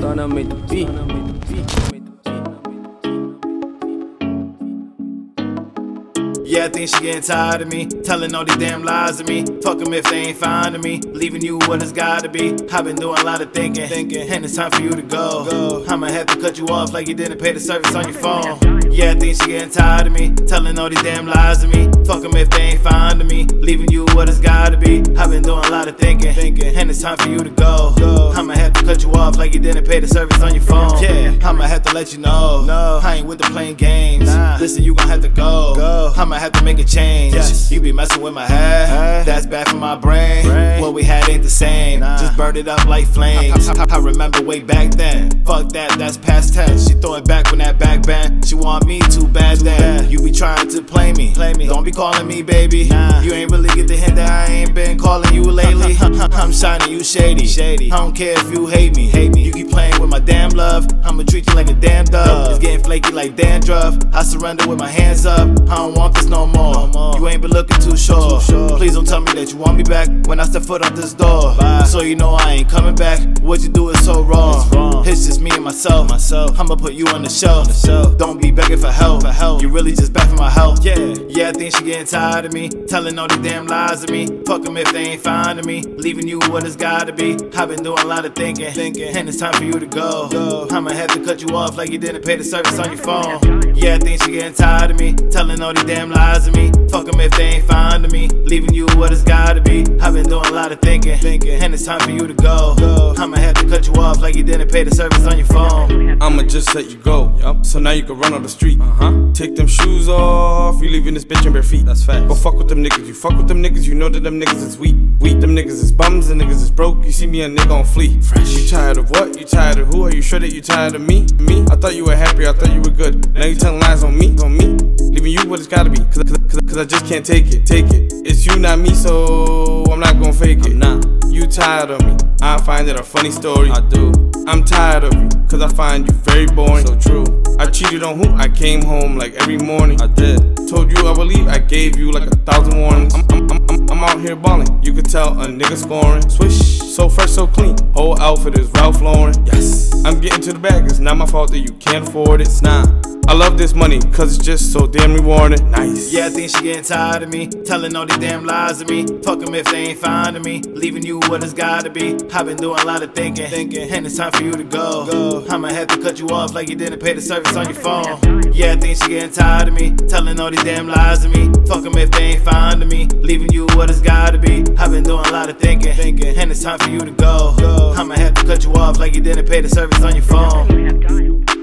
Stunner made the beat. Yeah, I think she getting tired of me. Telling all these damn lies to me. Fuck them if they ain't finding me. Leaving you what it's gotta be. I've been doing a lot of thinking. thinking. And it's time for you to go. I'ma have to cut you off like you didn't pay the service on your phone. Yeah, I think she getting tired of me. Telling all these damn lies to me. Fuck them if they ain't finding me. Leaving you what it's gotta be. I've been doing a lot of thinking. thinking. And it's time for you to go. go. I'ma have to cut you off like you didn't pay the service on your phone. Yeah, I'ma have to let you know. No, I ain't with the playing games. Nah. Listen, you gon' have to go. go. I'ma have to make a change. Yes. You be messing with my head. Hey. That's bad for my brain. brain. What we had ain't the same. Nah. Just burn it up like flames. I, I, I, remember way back then. Fuck that, that's past tense. She throw it back when that back bend. She want me too bad too You be trying to play me. play me. Don't be calling me baby. Nah. You ain't really get the hint that I ain't been calling you lately. I'm shining, you shady. shady. I don't care if you hate me. hate me. You keep playing with my damn love. I'ma treat you like a damn dove. It's getting flaky like dandruff. I surrender with my hands up. I don't want this no more. No more. You ain't been looking too sure. too sure. Please don't tell me that you want me back when I step foot out this door. Bye. So you know I ain't coming back. What you do is so wrong. It's, wrong. it's just me and myself. myself. I'ma put you on the shelf. the shelf. Don't be begging for help. for help. You really just back for my health. Yeah, yeah. I think she getting tired of me, telling all these damn lies to me. Fuck them if they ain't finding me, leaving you what it's gotta be. I've been doing a lot of thinking, thinking, and it's time for you to go. go. I'ma have to cut you off like you didn't pay the service on your phone. Yeah, I think she getting tired of me, telling all these damn lies to me. Fuck them if they ain't finding me, leaving you what it's gotta be. I've been doing a lot of thinking, thinking, and it's time for you to go. go. I'ma have to cut you off like you didn't pay the service on your phone. I'ma just let you go. Yep. So now you can run on the street. Uh-huh. Take them shoes off, you leaving this bitch in bare feet. That's fact. Go fuck with them niggas. You fuck with them niggas, you know that them niggas is weak. Weak. Them niggas is bums, and niggas is broke. You see me a nigga on fleek. Fresh. You tired of what? You tired of who? Are you sure that you tired of me? Me? I thought you were happy, I thought you were good. Now you telling lies on me, on me. Leaving you what it's gotta be. Cause, cause, cause, cause I just can't take it, take it. It's you, not me, so I'm not gonna fake it. I'm not. You tired of me. I find it a funny story. I do. I'm tired of you, cause I find you very boring. So true. I cheated on who? I came home like every morning. I did. Told you I believe I gave you like a thousand warnings. I'm, I'm, I'm, I'm out here balling. You could tell a nigga scoring. Swish. So fresh, so clean. Whole outfit is Ralph Lauren. Yes. I'm getting to the bag. It's not my fault that you can't afford it. It's not. I love this money, cause it's just so damn rewarding. Nice. Yeah, I think she getting tired of me, telling all these damn lies to me. Fuck them if they ain't finding me, leaving you what it's gotta be. I've been doing a lot of thinking, thinking, and it's time for you to go. go. I'ma have to cut you off like you didn't pay the service on your phone. Yeah, I think she getting tired of me, telling all these damn lies to me. Fuck them if they ain't finding me, leaving you what it's gotta be. I've been doing a lot of thinking, thinking, and it's time for you to go. go. I'ma have to cut you off like you didn't pay the service on your phone.